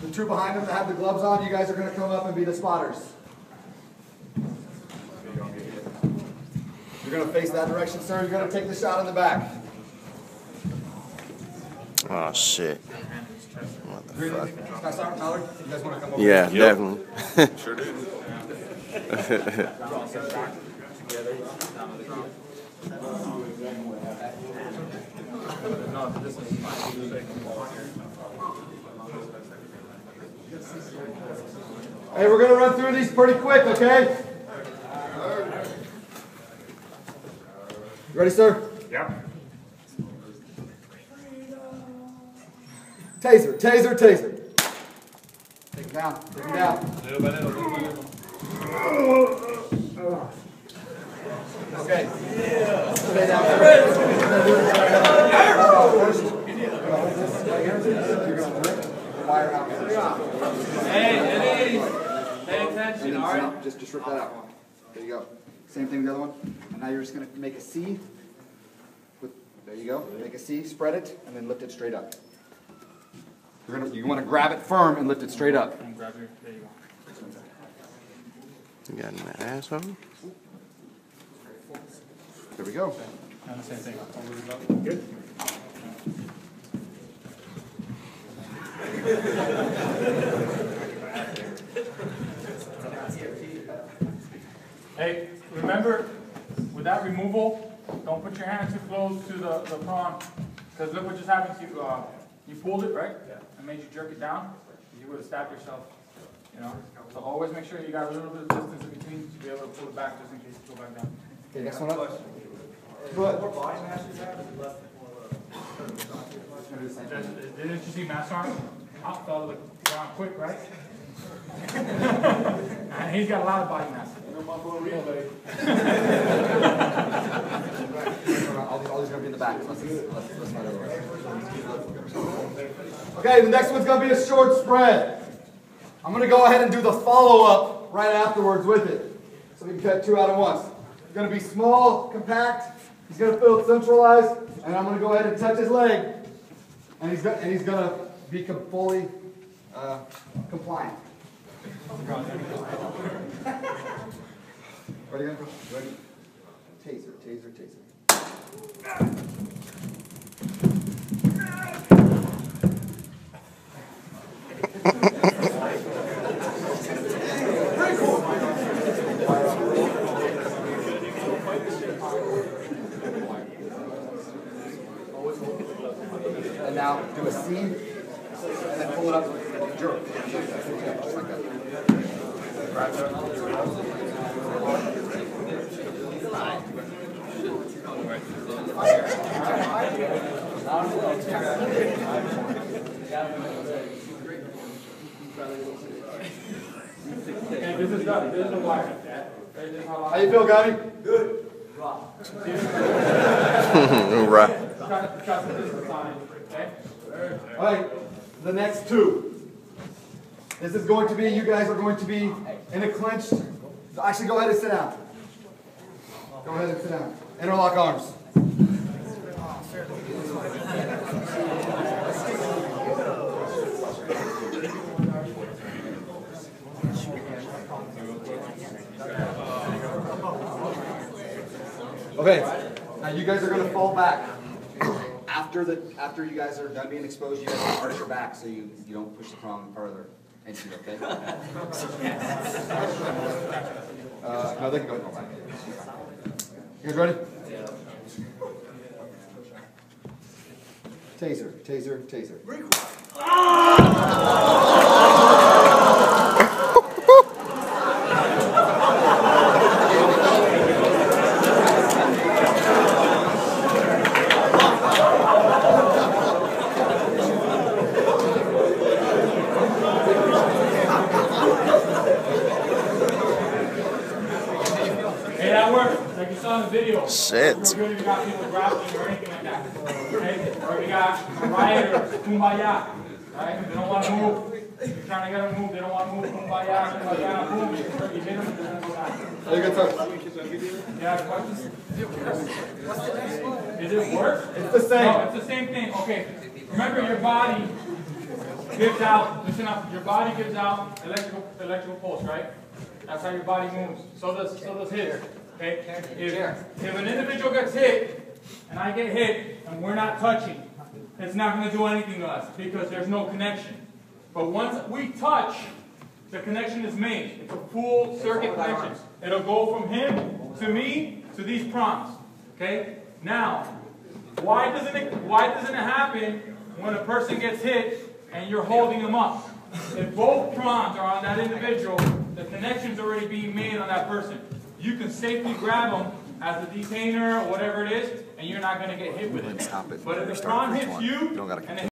the two behind them that have the gloves on, you guys are going to come up and be the spotters. You're going to face that direction, sir. You're going to take the shot in the back. Oh shit. Green, Can I start, Tyler? You guys want to come over? Yeah, definitely. Sure do. Hey, we're going to run through these pretty quick, okay? You ready, sir? Yep. Taser, taser, taser. Take him down, take him down. Little by little, little by little. Okay. Stay down. The. Hey, Eddie, pay attention, all right? snap, just, just rip that out. There you go. Same thing with the other one. And now you're just gonna make a C. With, there you go. Make a C, spread it, and then lift it straight up. You're gonna, you wanna grab it firm and lift it straight up. And grab your, there you go. You got an asshole? There we go. And the same thing. Good. Hey, remember, with that removal, don't put your hand too close to the, the prong, because look what just happened to you, uh, you pulled it, right? Yeah. And made you jerk it down, you would have stabbed yourself, you know? So always make sure you got a little bit of distance in between to be able to pull it back, just in case you go back down. Okay, next one up. Go ahead. Just- Didn't you see Matt's arm? Out fell to the ground quick, right? And he's got a lot of body mass. All these, all these gonna be in the back. Let's, let's, let's not over. Okay, the next one's gonna be a short spread. I'm gonna go ahead and do the follow-up right afterwards with it. So we can cut two out at once. It's gonna be small, compact. He's gonna feel centralized, and I'm gonna go ahead and touch his leg. And he's gonna, and he's gonna be fully, uh, compliant. Ready? Ready? Taser, taser, taser. And now do a C, and then pull it up, jerk. Just like that. Okay, this is the, this is the wire. Okay, this is how you feel, Gotti? right. Cut, cut the distance on it, okay? All right, the next two. This is going to be, you guys are going to be in a clenched, actually go ahead and sit down. Go ahead and sit down. Interlock arms. Okay, now you guys are gonna fall back. After the, after you guys are done being exposed, you guys arch your back so you, you don't push the prong further into it, okay? Uh, no, they can go ahead and go back. You guys ready? Taser, taser, taser. Hey, that worked, like you saw in the video. Shit. We're good if you got people grappling or anything like that. Okay? Or we got a riot or kumbaya, right? They don't wanna move. You're trying to get them to move, they don't wanna move, kumbaya, kumbaya, boom, you hit them, they're gonna go down. Are you good, sir? Yeah, questions? Is it worse? It's the same. No, it's the same thing, okay. Remember your body, gives out, listen up, your body gives out electrical, electrical pulse, right? That's how your body moves. So does, so does his, okay? If, if an individual gets hit, and I get hit, and we're not touching, it's not gonna do anything to us, because there's no connection. But once we touch, the connection is made. It's a full circuit connection. It'll go from him to me to these prompts. Okay? Now, why doesn't it why doesn't it happen when a person gets hit and you're holding them up? If both prongs are on that individual, the connection's already being made on that person. You can safely grab them as a detainer or whatever it is, and you're not going to get hit with it. Stop it. But if the Start hits you, You don't gotta and